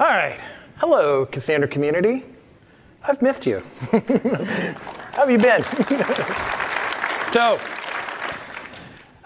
All right. Hello, Cassandra community. I've missed you. How have you been? so,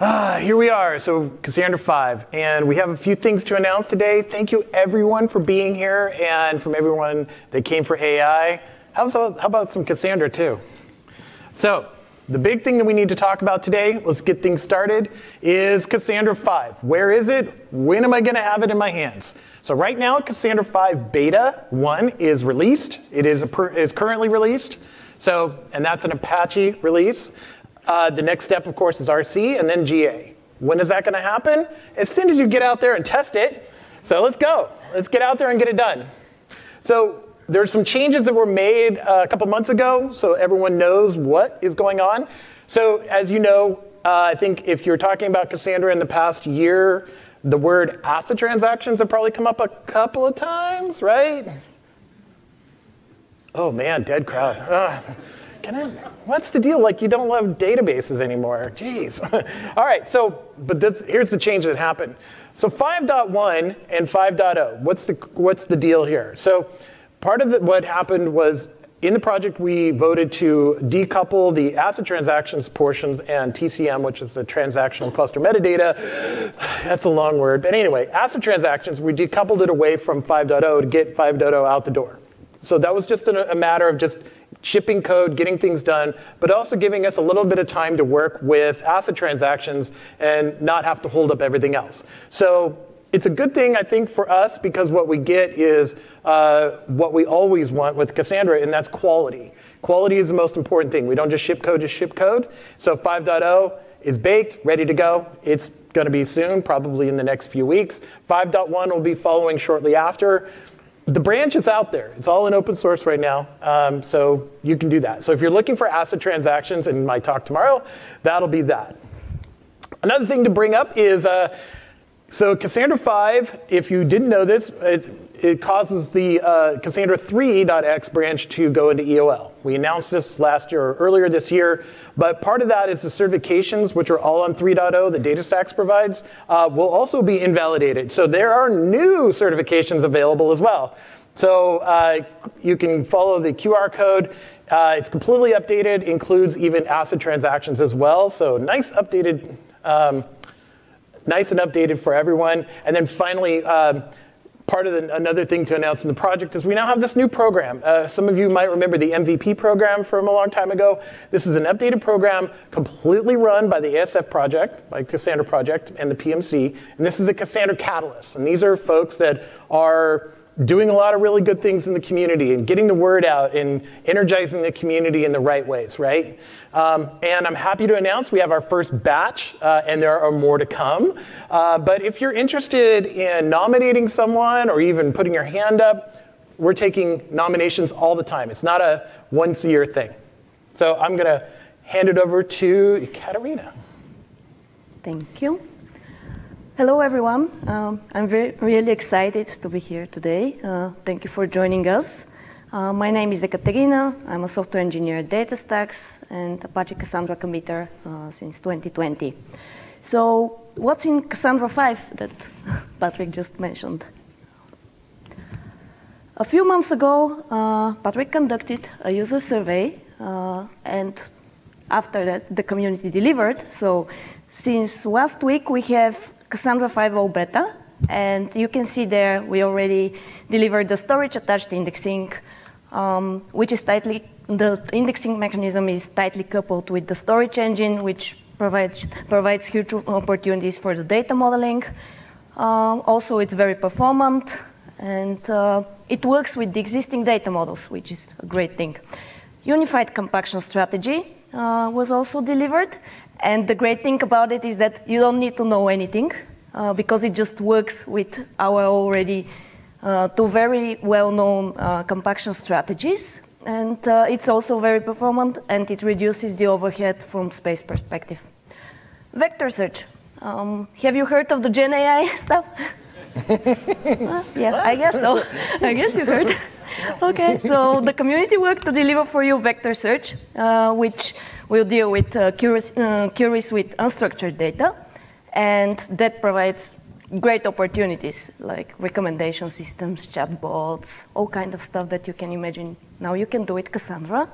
uh, here we are. So, Cassandra 5, and we have a few things to announce today. Thank you, everyone, for being here, and from everyone that came for AI. How about, how about some Cassandra, too? So, the big thing that we need to talk about today, let's get things started, is Cassandra 5. Where is it? When am I going to have it in my hands? So right now, Cassandra 5 Beta 1 is released. It is, per, is currently released. So, and that's an Apache release. Uh, the next step, of course, is RC and then GA. When is that going to happen? As soon as you get out there and test it. So let's go. Let's get out there and get it done. So there's some changes that were made uh, a couple months ago, so everyone knows what is going on. So as you know, uh, I think if you're talking about Cassandra in the past year, the word ACID transactions have probably come up a couple of times, right? Oh man, dead crowd. Uh, can I, what's the deal? Like you don't love databases anymore. Jeez. All right, so, but this, here's the change that happened. So 5.1 and 5.0, what's the, what's the deal here? So part of the, what happened was in the project, we voted to decouple the ACID transactions portions and TCM, which is the transactional cluster metadata. That's a long word. But anyway, ACID transactions, we decoupled it away from 5.0 to get 5.0 out the door. So that was just a, a matter of just shipping code, getting things done, but also giving us a little bit of time to work with ACID transactions and not have to hold up everything else. So it's a good thing, I think, for us because what we get is uh, what we always want with Cassandra, and that's quality. Quality is the most important thing. We don't just ship code, just ship code. So 5.0 is baked, ready to go. It's going to be soon, probably in the next few weeks. 5.1 will be following shortly after. The branch is out there. It's all in open source right now, um, so you can do that. So if you're looking for ACID transactions in my talk tomorrow, that'll be that. Another thing to bring up is uh, so Cassandra 5, if you didn't know this, it, it causes the uh, Cassandra 3.x branch to go into EOL. We announced this last year or earlier this year, but part of that is the certifications, which are all on 3.0 that DataStax provides, uh, will also be invalidated. So there are new certifications available as well. So uh, you can follow the QR code. Uh, it's completely updated, includes even ACID transactions as well. So nice updated um, nice and updated for everyone. And then finally, um, part of the, another thing to announce in the project is we now have this new program. Uh, some of you might remember the MVP program from a long time ago. This is an updated program completely run by the ASF project, by Cassandra project, and the PMC. And this is a Cassandra Catalyst. And these are folks that are doing a lot of really good things in the community and getting the word out and energizing the community in the right ways, right? Um, and I'm happy to announce we have our first batch, uh, and there are more to come. Uh, but if you're interested in nominating someone or even putting your hand up, we're taking nominations all the time. It's not a once a year thing. So I'm going to hand it over to Katerina. Thank you. Hello, everyone. Um, I'm very, really excited to be here today. Uh, thank you for joining us. Uh, my name is Ekaterina. I'm a software engineer at DataStax and Apache Cassandra committer uh, since 2020. So what's in Cassandra 5 that Patrick just mentioned? A few months ago, uh, Patrick conducted a user survey, uh, and after that, the community delivered. So since last week, we have Cassandra 5.0 beta, and you can see there we already delivered the storage attached indexing, um, which is tightly, the indexing mechanism is tightly coupled with the storage engine, which provides, provides huge opportunities for the data modeling. Uh, also, it's very performant, and uh, it works with the existing data models, which is a great thing. Unified compaction strategy uh, was also delivered, and the great thing about it is that you don't need to know anything uh, because it just works with our already uh, two very well-known uh, compaction strategies. And uh, it's also very performant and it reduces the overhead from space perspective. Vector search. Um, have you heard of the Gen AI stuff? Uh, yeah, I guess so. I guess you heard. okay, so the community worked to deliver for you vector search, uh, which will deal with uh, queries, uh, queries with unstructured data, and that provides great opportunities like recommendation systems, chatbots, all kind of stuff that you can imagine. Now you can do it Cassandra.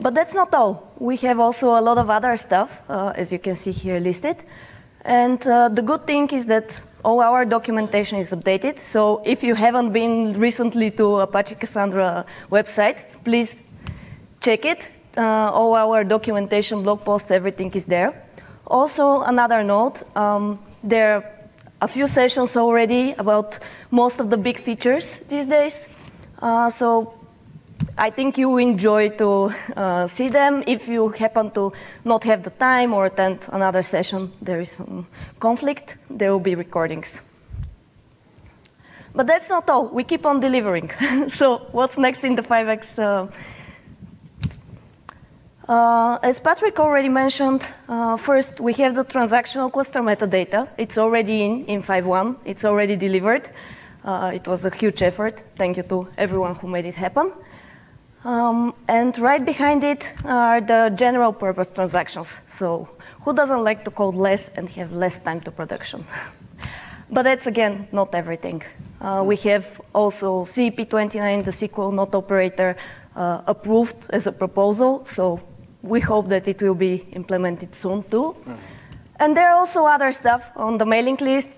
But that's not all. We have also a lot of other stuff, uh, as you can see here listed. And uh, the good thing is that all our documentation is updated. So if you haven't been recently to Apache Cassandra website, please check it. Uh, all our documentation, blog posts, everything is there. Also, another note, um, there are a few sessions already about most of the big features these days. Uh, so I think you enjoy to uh, see them. If you happen to not have the time or attend another session, there is some conflict, there will be recordings. But that's not all. We keep on delivering. so what's next in the 5x? Uh, uh, as Patrick already mentioned, uh, first we have the transactional cluster metadata. It's already in in 5.1. It's already delivered. Uh, it was a huge effort. Thank you to everyone who made it happen. Um, and right behind it are the general purpose transactions. So who doesn't like to code less and have less time to production? but that's again not everything. Uh, we have also CEP29, the SQL not operator, uh, approved as a proposal. So we hope that it will be implemented soon too. Mm. And there are also other stuff on the mailing list.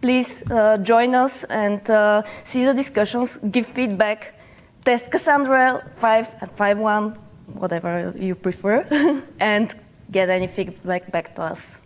Please uh, join us and uh, see the discussions, give feedback, test Cassandra 5 and 5.1, whatever you prefer, and get any feedback back to us.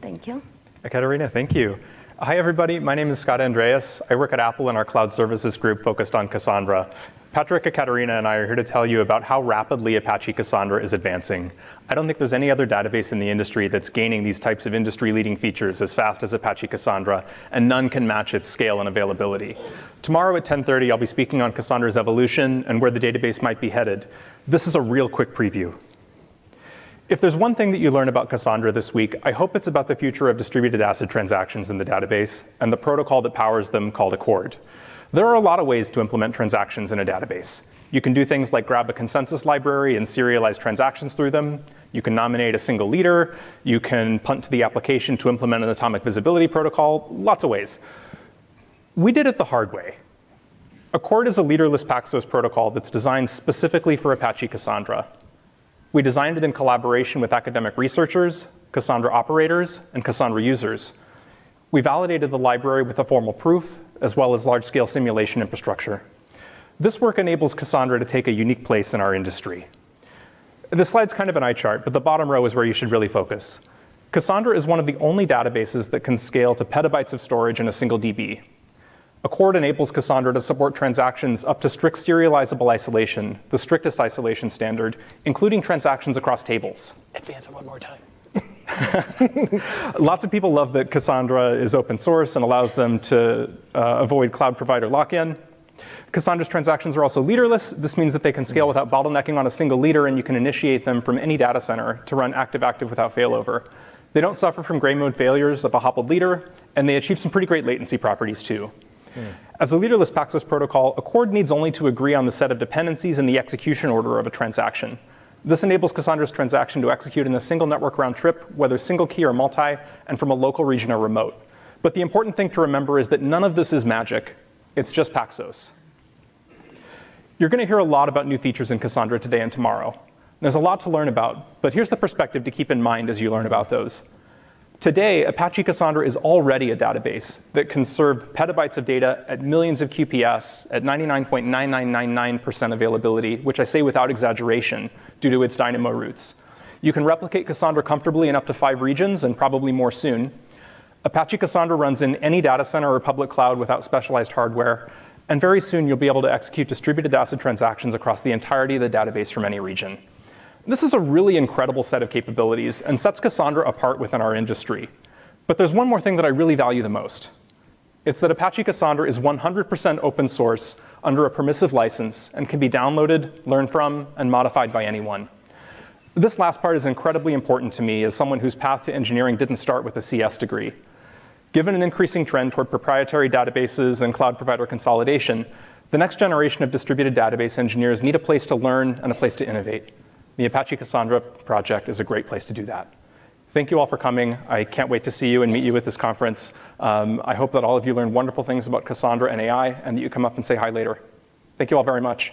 Thank you. Katerina, thank you. Hi, everybody. My name is Scott Andreas. I work at Apple in our cloud services group focused on Cassandra. Patrick, Katerina, and I are here to tell you about how rapidly Apache Cassandra is advancing. I don't think there's any other database in the industry that's gaining these types of industry-leading features as fast as Apache Cassandra, and none can match its scale and availability. Tomorrow at 10.30, I'll be speaking on Cassandra's evolution and where the database might be headed. This is a real quick preview. If there's one thing that you learn about Cassandra this week, I hope it's about the future of distributed ACID transactions in the database and the protocol that powers them called Accord. There are a lot of ways to implement transactions in a database. You can do things like grab a consensus library and serialize transactions through them. You can nominate a single leader. You can punt to the application to implement an atomic visibility protocol, lots of ways. We did it the hard way. Accord is a leaderless Paxos protocol that's designed specifically for Apache Cassandra. We designed it in collaboration with academic researchers, Cassandra operators, and Cassandra users. We validated the library with a formal proof as well as large-scale simulation infrastructure. This work enables Cassandra to take a unique place in our industry. This slide's kind of an eye chart, but the bottom row is where you should really focus. Cassandra is one of the only databases that can scale to petabytes of storage in a single DB. Accord enables Cassandra to support transactions up to strict serializable isolation, the strictest isolation standard, including transactions across tables. Advance it one more time. Lots of people love that Cassandra is open source and allows them to uh, avoid cloud provider lock-in. Cassandra's transactions are also leaderless. This means that they can scale without bottlenecking on a single leader, and you can initiate them from any data center to run active-active without failover. They don't suffer from gray mode failures of a hoppled leader, and they achieve some pretty great latency properties too. Mm. As a leaderless Paxos protocol, a Accord needs only to agree on the set of dependencies and the execution order of a transaction. This enables Cassandra's transaction to execute in a single network round trip, whether single key or multi, and from a local region or remote. But the important thing to remember is that none of this is magic. It's just Paxos. You're going to hear a lot about new features in Cassandra today and tomorrow. There's a lot to learn about, but here's the perspective to keep in mind as you learn about those. Today, Apache Cassandra is already a database that can serve petabytes of data at millions of QPS at 99.9999% availability, which I say without exaggeration due to its Dynamo roots. You can replicate Cassandra comfortably in up to five regions and probably more soon. Apache Cassandra runs in any data center or public cloud without specialized hardware. And very soon, you'll be able to execute distributed ACID transactions across the entirety of the database from any region. This is a really incredible set of capabilities and sets Cassandra apart within our industry. But there's one more thing that I really value the most. It's that Apache Cassandra is 100% open source under a permissive license and can be downloaded, learned from, and modified by anyone. This last part is incredibly important to me as someone whose path to engineering didn't start with a CS degree. Given an increasing trend toward proprietary databases and cloud provider consolidation, the next generation of distributed database engineers need a place to learn and a place to innovate. The Apache Cassandra project is a great place to do that. Thank you all for coming. I can't wait to see you and meet you at this conference. Um, I hope that all of you learned wonderful things about Cassandra and AI and that you come up and say hi later. Thank you all very much.